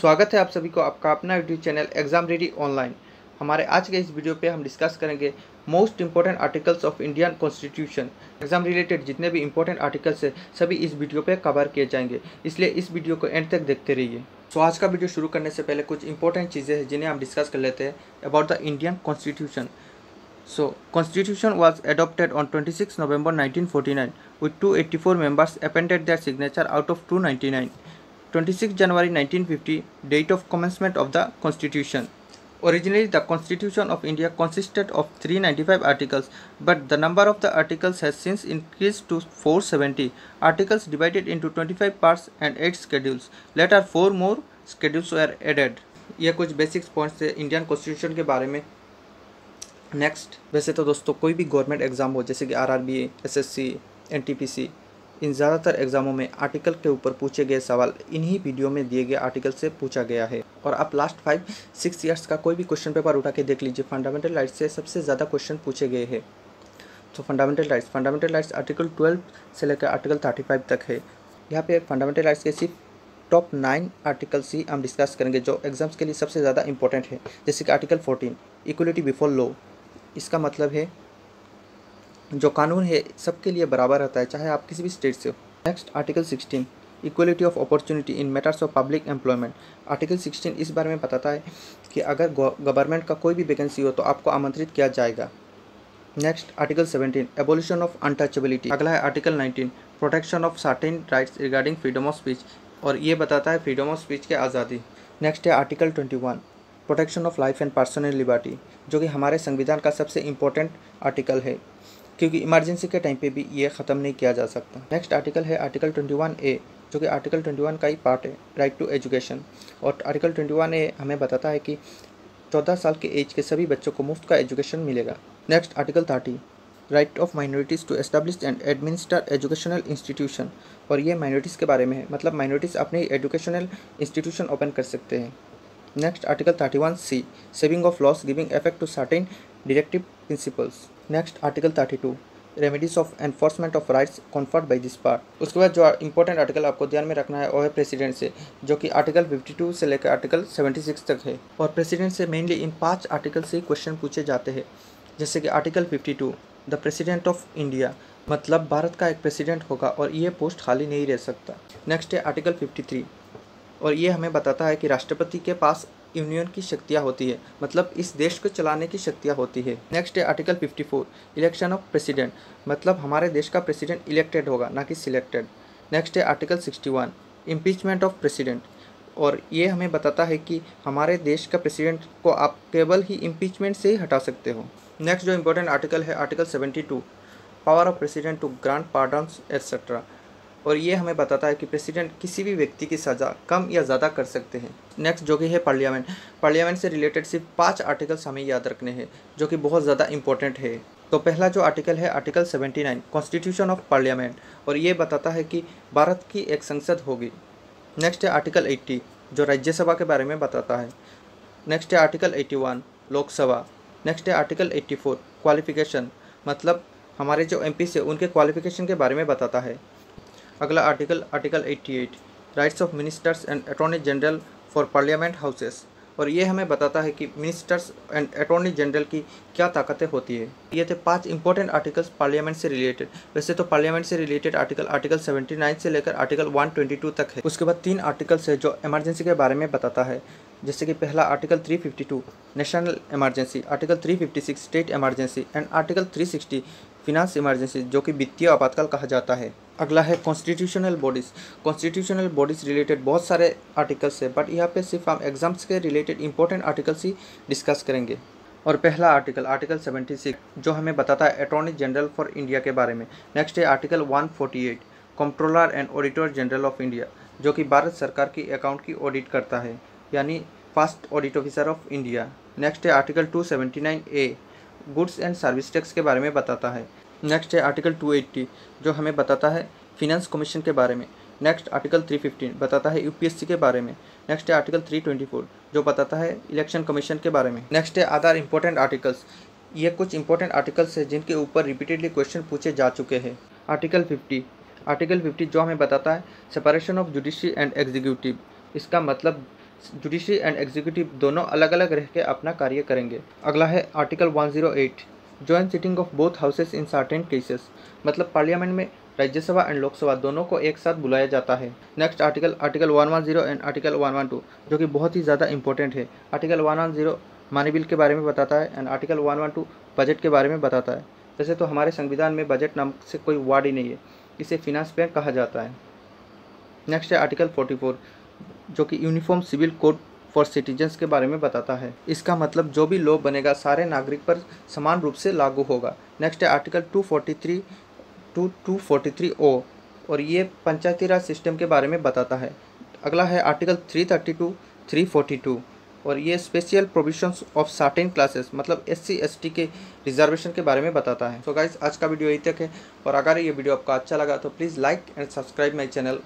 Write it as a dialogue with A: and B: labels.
A: स्वागत है आप सभी को आपका अपना YouTube channel exam ready online हमारे आज के इस वीडियो पे हम डिस्कस करेंगे most important articles of Indian constitution exam related जितने भी इंपॉर्टेंट आर्टिकल्स है सभी इस वीडियो पे कवर किए जाएँगे। इसलिए इस वीडियो को एंड तक देखते रहिए। तो आज का वीडियो शुरू करने से पहले कुछ इंपॉर्टेंट चीज़ें हैं जिन्हें हम डिस्कस कर लेते हैं about the Indian constitution so So, Constitution was adopted on 26 November 1949 with 284 members appended their signature out of 299. 26 January 1950, date of commencement of the Constitution. Originally, the Constitution of India consisted of 395 articles, but the number of the articles has since increased to 470. Articles divided into 25 parts and 8 schedules. Later, 4 more schedules were added. ये कुछ basics points थे Indian constitution के बारे में next वैसे तो दोस्तों कोई भी गवर्नमेंट एग्ज़ाम हो जैसे कि आर आर बी इन ज़्यादातर एग्ज़ामों में आर्टिकल के ऊपर पूछे गए सवाल इन्हीं वीडियो में दिए गए आर्टिकल से पूछा गया है। और आप लास्ट फाइव सिक्स ईयर्स का कोई भी क्वेश्चन पेपर उठा के देख लीजिए। फंडामेंटल राइट्स से सबसे ज़्यादा क्वेश्चन पूछे गए हैं। तो fundamental rights fundamental rights article twelve से लेकर आर्टिकल थर्टी फाइव तक है। यहाँ पे फंडामेंटल राइट्स के सिर्फ़ टॉप नाइन आर्टिकल्स ही हम डिस्कस करेंगे, जो एग्ज़ाम्स के लिए सबसे ज़्यादा इंपॉर्टेंट है। जैसे कि article fourteen equality before law इसका मतलब है जो कानून है, सबके लिए बराबर रहता है, चाहे आप किसी भी स्टेट से हो। Next article sixteen equality of opportunity in matters of public employment article sixteen इस बारे में बताता है कि अगर गवर्नमेंट का कोई भी वैकेंसी हो तो आपको आमंत्रित किया जाएगा। Next article seventeen abolition of untouchability अगला है article nineteen protection of certain rights regarding freedom of speech और ये बताता है फ्रीडम ऑफ़ स्पीच की आज़ादी। नेक्स्ट है article twenty one protection of life and personal liberty जो कि हमारे संविधान का सबसे इम्पोर्टेंट आर्टिकल है। क्योंकि इमरजेंसी के टाइम पे भी ये ख़त्म नहीं किया जा सकता। नेक्स्ट आर्टिकल है आर्टिकल 21 ए जो कि आर्टिकल 21 का ही पार्ट है राइट टू एजुकेशन और आर्टिकल 21 ए हमें बताता है कि 14 साल के एज के सभी बच्चों को मुफ़्त का एजुकेशन मिलेगा। Next article thirty right of minorities to establish and administer educational institution और ये माइनॉरिटीज़ के बारे में है मतलब माइनॉरिटीज़ अपनी एजुकेशनल इंस्टीट्यूशन ओपन कर सकते हैं। Next article thirty one C saving of laws giving effect to certain directive principles next article thirty two remedies of enforcement of rights conferred by this part उसके बाद जो important article आपको ध्यान में रखना है, वो है प्रेसिडेंट से, जो कि आर्टिकल 52 से लेकर आर्टिकल 76 तक है। और प्रेसिडेंट से मेनली इन पाँच आर्टिकल से क्वेश्चन पूछे जाते हैं। जैसे कि article 52 the president of India मतलब भारत का एक प्रेसिडेंट होगा और ये पोस्ट खाली नहीं रह सकता। नेक्स्ट है आर्टिकल 53 और ये हमें बताता है कि राष्ट्रपति के पास यूनियन की शक्तियाँ होती है मतलब इस देश को चलाने की शक्तियाँ होती है। नेक्स्ट है आर्टिकल 54 इलेक्शन ऑफ़ प्रेसिडेंट मतलब हमारे देश का प्रेसिडेंट इलेक्टेड होगा, ना कि सिलेक्टेड नेक्स्ट है आर्टिकल 61 इम्पीचमेंट ऑफ़ प्रेसिडेंट और ये हमें बताता है कि हमारे देश का प्रेसिडेंट को आप केवल ही इम्पीचमेंट से ही हटा सकते हो। नेक्स्ट जो इम्पोर्टेंट आर्टिकल है article seventy power of president to grant pardons etcetera और ये हमें बताता है कि प्रेसिडेंट किसी भी व्यक्ति की सज़ा कम या ज़्यादा कर सकते हैं। नेक्स्ट जो कि है पार्लियामेंट। पार्लियामेंट से रिलेटेड सिर्फ़ पाँच आर्टिकल्स हमें याद रखने हैं, जो कि बहुत ज़्यादा इंपॉर्टेंट है। तो पहला जो आर्टिकल है आर्टिकल 79 कॉन्स्टिट्यूशन ऑफ़ पार्लियामेंट और ये बताता है कि भारत की एक संसद होगी। नेक्स्ट है आर्टिकल 80 जो राज्यसभा के बारे में बताता है। नेक्स्ट है आर्टिकल 81 लोकसभा। नेक्स्ट है आर्टिकल 84 क्वालिफिकेशन मतलब हमारे जो एमपी से, उनके क्वालिफिकेशन के बारे में बताता है। अगला article article 88 rights of ministers and attorney general for parliament houses और ये हमें बताता है कि मिनिस्टर्स एंड अटॉर्नी जनरल की क्या ताकतें होती है। ये थे पाँच इंपॉर्टेंट आर्टिकल्स पार्लियामेंट से रिलेटेड वैसे तो पार्लियामेंट से रिलेटेड आर्टिकल आर्टिकल 79 से लेकर आर्टिकल 122 तक है। उसके बाद तीन आर्टिकल्स है जो इमरजेंसी के बारे में बताता है। जैसे कि पहला article 352 national emergency article 356 state emergency and article 360 finance emergency जो कि वित्तीय आपातकाल कहा जाता है। अगला है constitutional bodies constitutional bodies related बहुत सारे आर्टिकल्स है बट यहाँ पे सिर्फ़ हम एग्ज़ाम्स के रिलेटेड इंपॉर्टेंट आर्टिकल्स ही डिस्कस करेंगे। और पहला आर्टिकल आर्टिकल 76 जो हमें बताता है अटॉर्नी जनरल फॉर इंडिया के बारे में। नेक्स्ट है article 148 controller and auditor general of India जो कि भारत सरकार की अकाउंट की ऑडिट करता है, यानी first audit officer of India next है article 279 A goods and service tax के बारे में बताता है। नेक्स्ट है आर्टिकल 280 जो हमें बताता है फिनेंस कमीशन के बारे में। नेक्स्ट आर्टिकल 315 बताता है यूपीएससी के बारे में। नेक्स्ट है आर्टिकल 324 जो बताता है इलेक्शन कमीशन के बारे में। नेक्स्ट है अदर इंपॉर्टेंट आर्टिकल्स ये कुछ इंपॉर्टेंट आर्टिकल्स है जिनके ऊपर रिपीटेडली क्वेश्चन पूछे जा चुके हैं। आर्टिकल 50 आर्टिकल 50 जो हमें बताता है separation of judiciary and executive इसका मतलब जुडिशरी एंड एग्जीक्यूटिव दोनों अलग अलग रह के अपना कार्य करेंगे। अगला है article 108 joint sitting of both houses in certain cases मतलब पार्लियामेंट में राज्यसभा एंड लोकसभा दोनों को एक साथ बुलाया जाता है। Next article article 110 and article 112 जो कि बहुत ही ज़्यादा इंपॉर्टेंट है। आर्टिकल 110 मानी बिल के बारे में बताता है एंड आर्टिकल 112 बजट के बारे में बताता है। वैसे तो हमारे संविधान में बजट नाम से कोई वार्ड ही नहीं है। इसे फिनांस बैंक कहा जाता है। नेक्स्ट है आर्टिकल 44 जो कि uniform civil code for citizens के बारे में बताता है। इसका मतलब जो भी लॉ बनेगा, सारे नागरिक पर समान रूप से लागू होगा। नेक्स्ट है article 243 two two forty three O और ये पंचायती राज सिस्टम के बारे में बताता है। अगला है आर्टिकल 332 342 और ये special provisions of certain classes मतलब एस सी एस टी के रिजर्वेशन के बारे में बताता है। सो so गाइज़ आज का वीडियो यही तक है और अगर ये वीडियो आपको अच्छा लगा तो please like and subscribe my channel